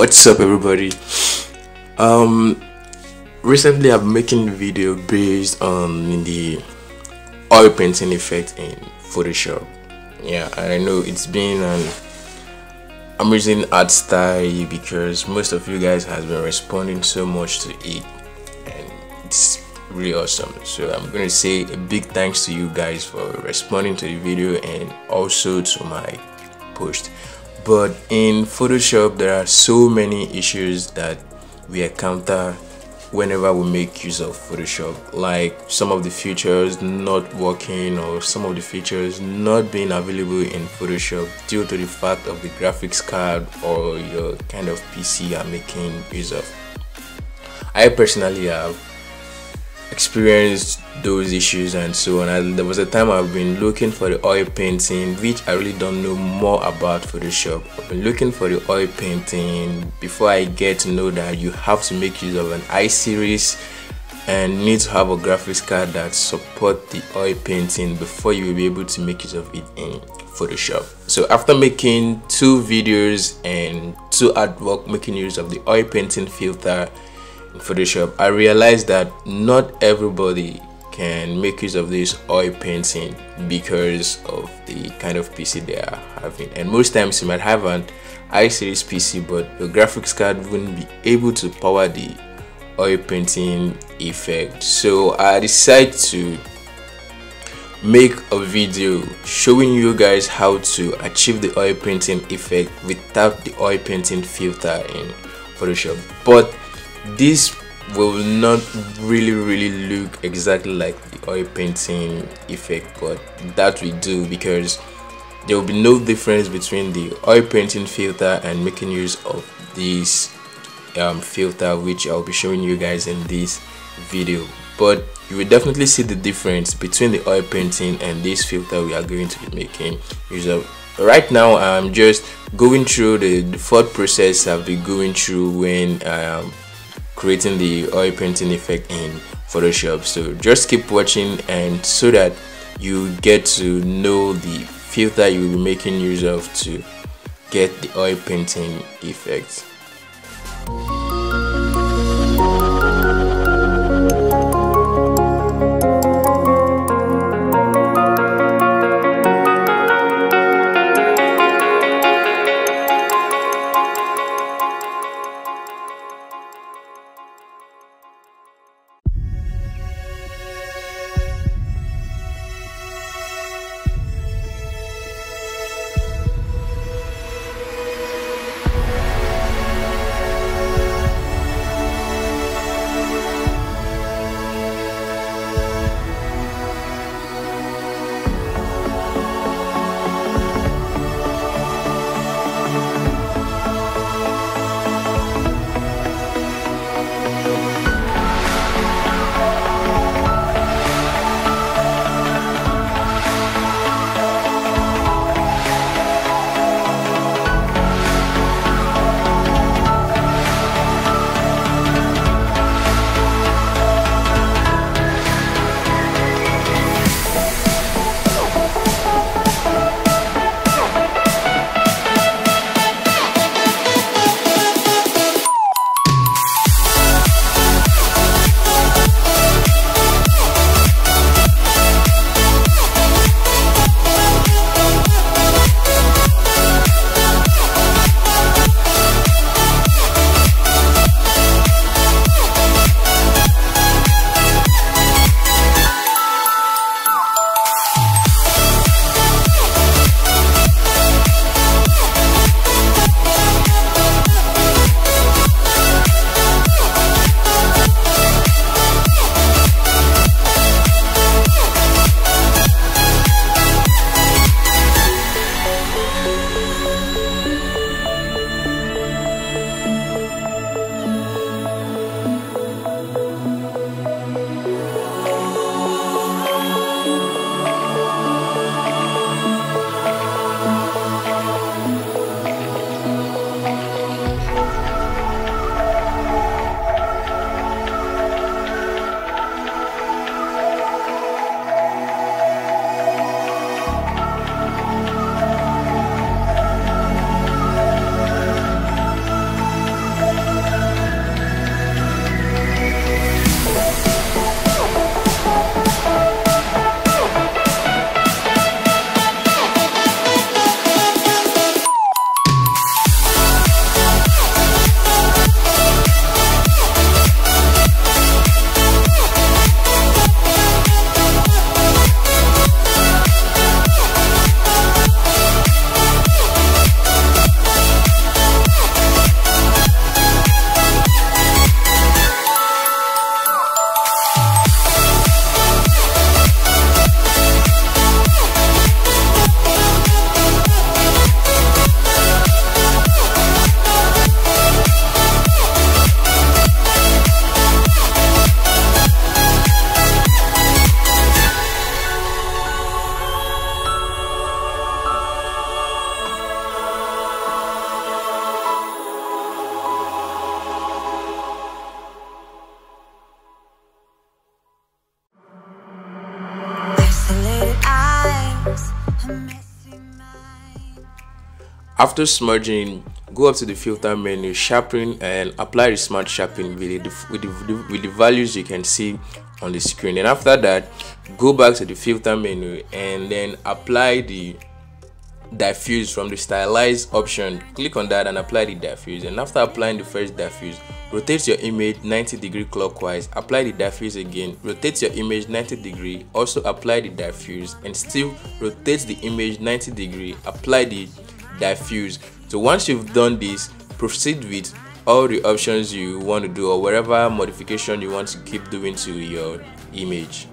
what's up everybody? Um recently i'm making video based on the oil painting effect in photoshop. Yeah i know it's been an i'm using art style because most of you guys has been responding so much to it and it's really awesome. So i'm to say a big thanks to you guys for responding to the video and also to my post but in photoshop there are so many issues that we encounter whenever we make use of photoshop. Like some of the features not working or some of the features not being available in photoshop due to the fact of the graphics card or your kind of pc you're making use of. I personally have experienced those issues and so on. I, there was a time I've been looking for the oil painting, which I really don't know more about Photoshop. I've been looking for the oil painting before I get to know that you have to make use of an I series and need to have a graphics card that support the oil painting before you will be able to make use of it in Photoshop. So after making two videos and two artwork making use of the oil painting filter Photoshop, I realized that not everybody can make use of this oil painting because of the kind of PC they are having. And most times you might have an i-series PC, but your graphics card wouldn't be able to power the oil painting effect. So I decided to make a video showing you guys how to achieve the oil painting effect without the oil painting filter in Photoshop. But this will not really really look exactly like the oil painting effect but that we do because there will be no difference between the oil painting filter and making use of this um, filter which I'll be showing you guys in this video. But you will definitely see the difference between the oil painting and this filter we are going to be making use of. Right now I'm just going through the, the thought process I've been going through when um, creating the oil painting effect in Photoshop. So just keep watching and so that you get to know the filter you will be making use of to get the oil painting effect. After smudging, go up to the filter menu, sharpen and apply the smart sharpen with the, with the, with the values you can see on the screen. And after that, go back to the filter menu and then apply the diffuse from the stylize option. Click on that and apply the diffuse. And after applying the first diffuse rotate your image 90 degree clockwise. Apply the diffuse again. Rotate your image 90 degree. Also apply the diffuse and still rotate the image 90 degree. Apply the diffuse. So once you've done this proceed with all the options you want to do or whatever modification you want to keep doing to your image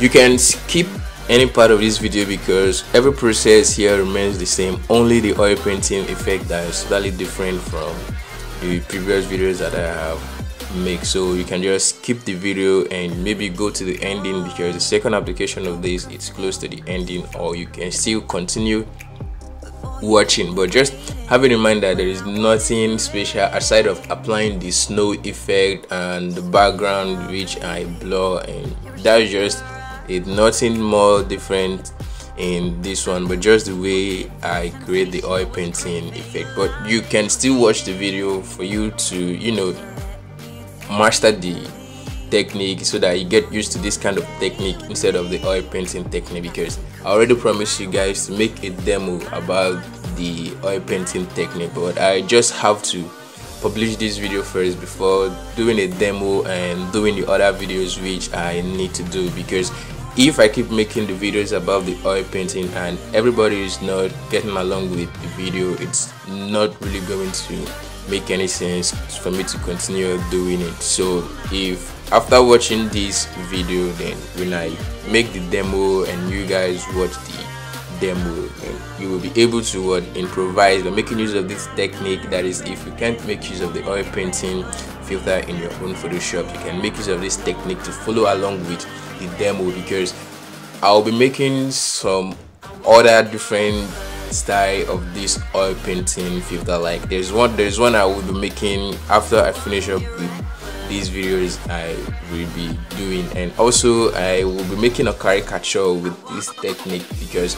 you can skip any part of this video because every process here remains the same. Only the oil painting effect that is slightly different from the previous videos that I have made. So you can just skip the video and maybe go to the ending because the second application of this is close to the ending or you can still continue watching. But just having in mind that there is nothing special aside of applying the snow effect and the background which I blur and that's just it's nothing more different in this one but just the way I create the oil painting effect. But you can still watch the video for you to you know master the technique so that you get used to this kind of technique instead of the oil painting technique because I already promised you guys to make a demo about the oil painting technique but I just have to publish this video first before doing a demo and doing the other videos which I need to do because if I keep making the videos about the oil painting and everybody is not getting along with the video it's not really going to make any sense for me to continue doing it. So if after watching this video then when I make the demo and you guys watch the demo you will be able to improvise by making use of this technique that is if you can't make use of the oil painting filter in your own photoshop. You can make use of this technique to follow along with the demo because I'll be making some other different style of this oil painting filter. Like there's one there's one I will be making after I finish up with these videos I will be doing. And also I will be making a caricature with this technique because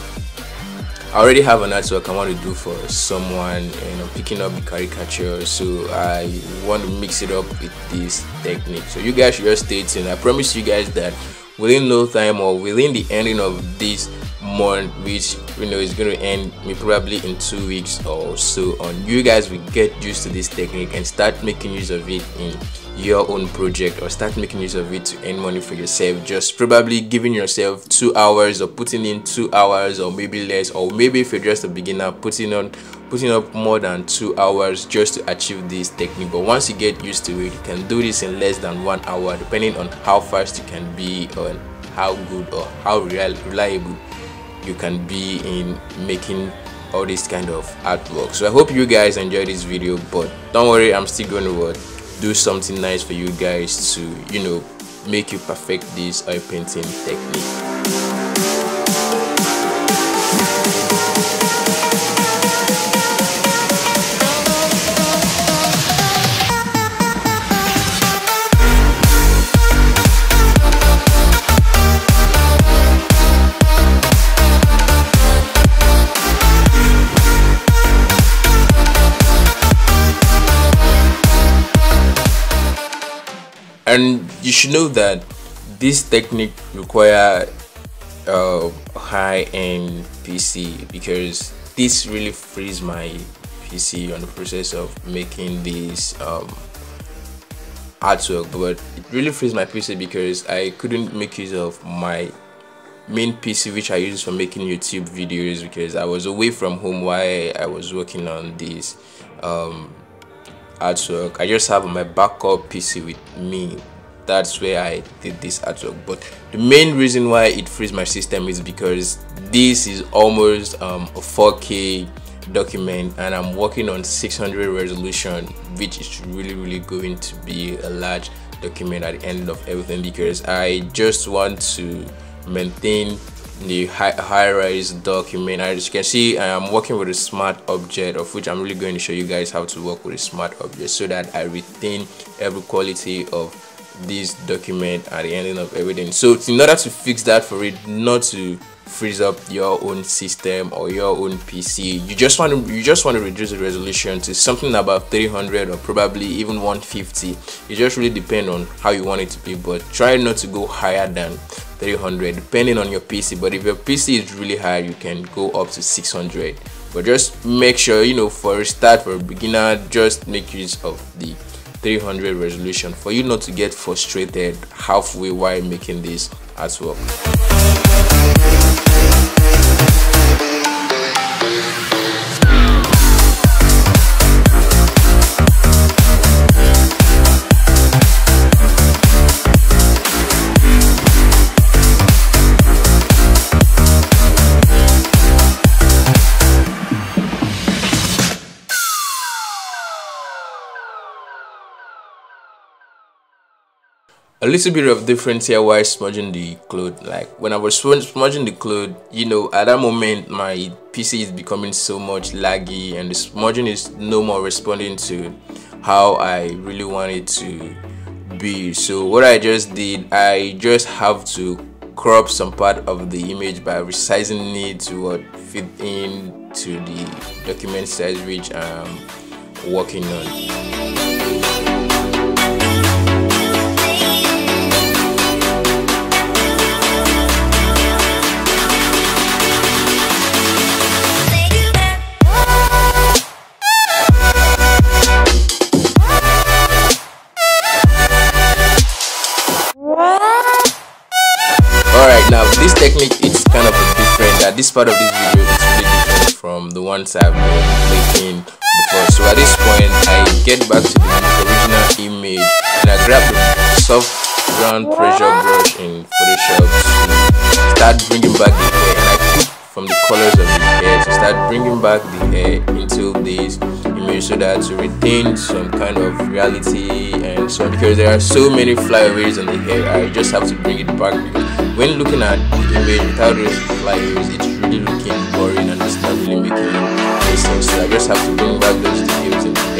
I already have an artwork I want to do for someone and I'm picking up the caricature so I want to mix it up with this technique. So you guys should just stay tuned. I promise you guys that within no time or within the ending of this month which you know is going to end me probably in two weeks or so. On you guys will get used to this technique and start making use of it in your own project or start making use of it to earn money for yourself. Just probably giving yourself two hours or putting in two hours or maybe less or maybe if you're just a beginner putting on putting up more than two hours just to achieve this technique. But once you get used to it you can do this in less than one hour depending on how fast you can be on how good or how reliable you can be in making all this kind of artwork. So i hope you guys enjoyed this video but don't worry i'm still going to do something nice for you guys to you know make you perfect this oil painting technique and you should know that this technique require a high-end PC because this really frees my PC on the process of making this um, artwork. But it really frees my PC because I couldn't make use of my main PC which I use for making YouTube videos because I was away from home while I was working on this um, artwork i just have my backup pc with me. That's where i did this artwork but the main reason why it frees my system is because this is almost um, a 4k document and I'm working on 600 resolution which is really really going to be a large document at the end of everything because I just want to maintain the high, high res document as you can see I am working with a smart object of which I'm really going to show you guys how to work with a smart object so that I retain every quality of this document at the ending of everything. So in order to fix that for it not to freeze up your own system or your own pc you just want to you just want to reduce the resolution to something about 300 or probably even 150 it just really depends on how you want it to be but try not to go higher than 300 depending on your pc but if your pc is really high you can go up to 600 but just make sure you know for a start for a beginner just make use of the 300 resolution for you not to get frustrated halfway while making this artwork a little bit of difference here while smudging the cloth like when i was smudging the cloth you know at that moment my pc is becoming so much laggy and the smudging is no more responding to how i really want it to be. So what i just did i just have to crop some part of the image by resizing it to what fit in to the document size which i'm working on this part of this video is really different from the ones I've been making before. So at this point I get back to the original image and I grab the soft round pressure brush in Photoshop to start bringing back the hair. And I pick from the colors of the hair to start bringing back the hair into this image so that to retain some kind of reality and so because there are so many flyaways on the hair I just have to bring it back when looking at the image without those flyers, it's really looking boring and it's not really making any sense. So I just have to bring back those details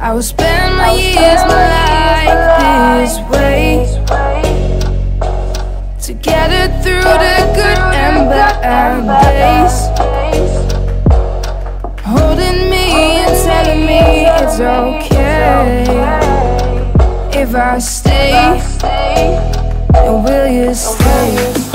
I will spend my years, my life this way. To get it through the good and bad days. Holding me and telling me it's okay. If I stay, then will you stay?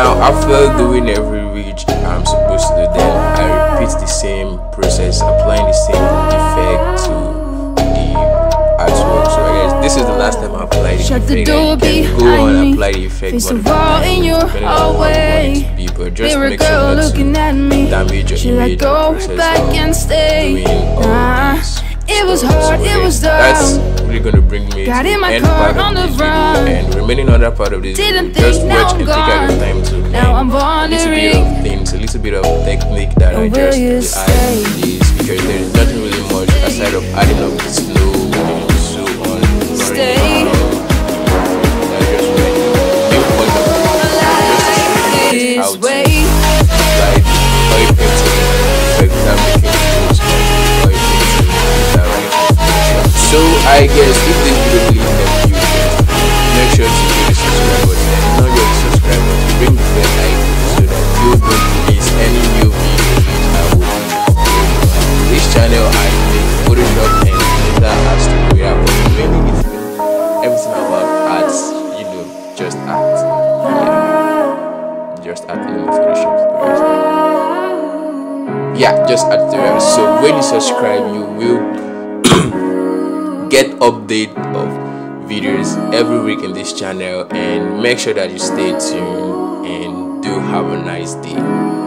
Now after doing every which i'm supposed to do then i repeat the same process applying the same effect to the artwork so i guess this is the last time i apply the Shut the effect door and you can go and apply the effect Face the multiple wall times, in your depending on how you want hallway. it to be but just Mirror make girl sure not looking to at me. damage your Should image go process back and stay? doing all Nah. these It was hard, it was dumb. Really gonna bring me Got to in my end car part of on the this video run. and remaining other part of this Didn't video just think, watch now and I'm take out your gone. time to Now I'm a little bit of things a little bit of technique that I just add to this because there is nothing really much aside of adding up the and so on Stay. I guess if this video really helped you make sure to hit the subscribe button. And not just subscribe button ring the bell icon so that you don't miss any new video I will be this channel I make Photoshop and later art tutorial but mainly it's everything about arts you know just art. Yeah. Just art in Photoshop yeah just art tutorials so when you subscribe you will get update of videos every week in this channel and make sure that you stay tuned and do have a nice day